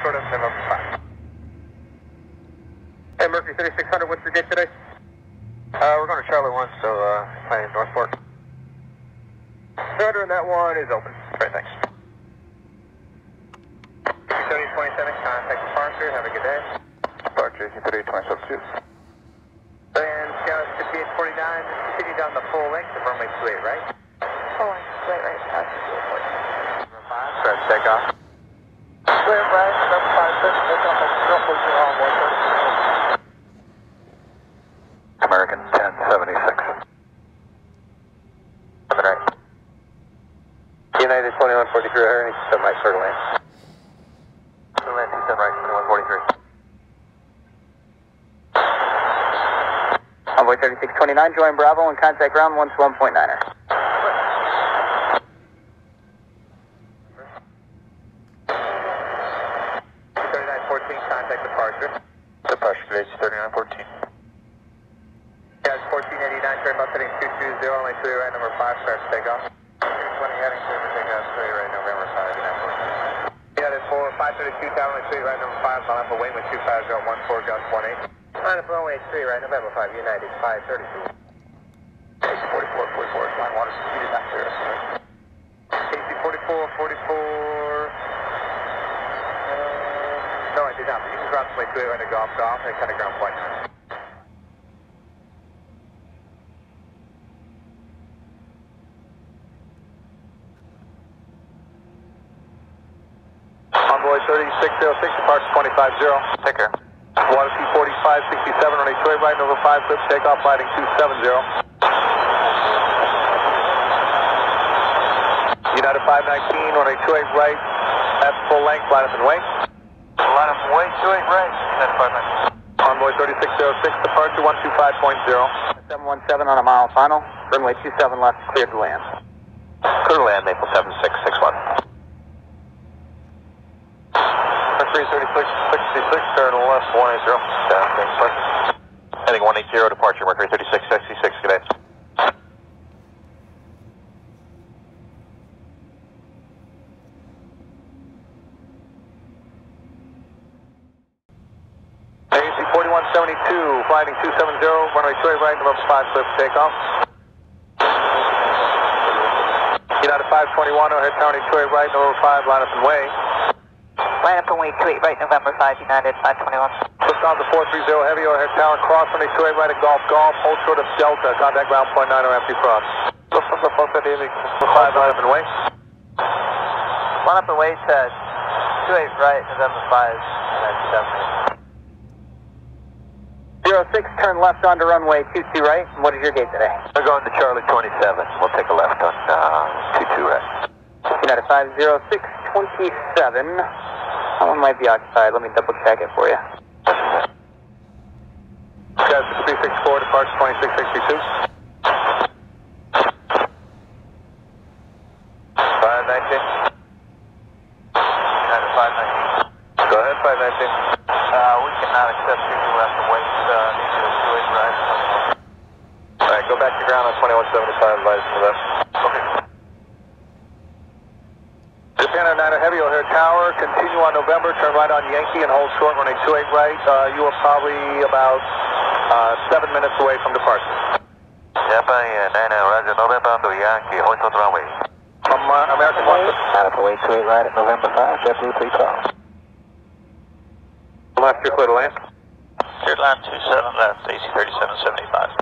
short of November 5. Hey, Murphy 3600, what's your gate today? Uh, we're going to Charlie 1, so uh, planning Northport. Surrender on that one is open. Great, thanks. 3027, contact departure. Have a good day. Departure, 3027. And Scout 5849, just continue down the full length of runway 28, right? Full length, wait, right, past 143 right here, 87 right, start to land. Start to land, 27 right, 143. Envoy 3629, join Bravo and contact ground 121.9er. Turn about heading 220, only clear right number 5, start takeoff. 20 heading four, five thirty-two, tower, only three right, number five, line up away with two five zero one four, Gus one eight. Line up runway right, November five, United five thirty-two. Forty-four, forty-four, line water, you did not clear us. KC forty-four, forty-four. Uh, no, I did not. You can cross my two right to golf golf and kind of ground point. Envoy 3606, departure 250. Take care. Water P4567 on a two right, Nova 5, clip takeoff, lighting 270. United 519 on a 2-8 right, at full length, line up and wait. Line up way two eight right. United five nine. Envoy 3606, departure 125.0. 717 on a mile final, runway 27 left, cleared to land. Clear to land, Maple seven six six one. Three thirty six sixty six, turn left one eight zero. Down, thanks, perfect. Heading one eight zero, departure Mercury thirty six sixty six. Good day. AC 4172, flying 270, runway 28 right, November 5, clear takeoff. United 521, overhead tower, 28 right, November 5, line up and way. Line up and wait, two eight right, November five, United five twenty-one. Lufthansa 430 heavy, overhead tower, cross runway 28 right at Golf Golf, hold short of Delta, contact ground point 9 or empty cross. Lufthansa 430 heavy, 5, line up and way. Line up and wait to 28 right, November 5, United 06, turn left onto runway 22 right. What is your gate today? We're going to Charlie twenty seven. We'll take a left on uh, two two right. United 506, 27. That one might be occupied. Let me double check it for you. Guys, 364, departure 2662. 519. United 519. Go ahead, 519. Uh, we cannot accept people left and wait. Uh, need you to do it right. Alright, go back to ground on 2175, advise to the left. Okay. Japan Atlanta Heavy O'Hare Tower, continue on November, turn right on Yankee and hold short running 28 right. Uh, you are probably about uh, seven minutes away from departure. Japan Nine Roger November to Yankee, hold short runway. From uh, American One. Out of way 28 right at November 5, JetBlue 312. Left, you're clear to land. Cleared line 27 left, AC 3775.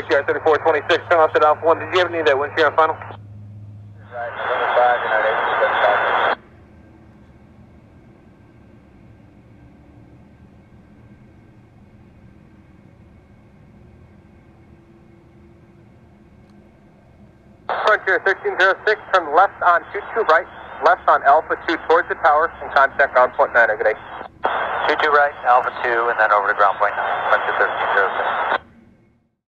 Quick yard 3426, turn left at Alpha 1. Did you ever need that wind shear on final? Right, November 5, United 875. Frontier 1306, turn left on 22 right, left on Alpha 2 towards the tower, and contact ground point 9. Good day. 22 right, Alpha 2, and then over to ground point 9. Frontier 1306.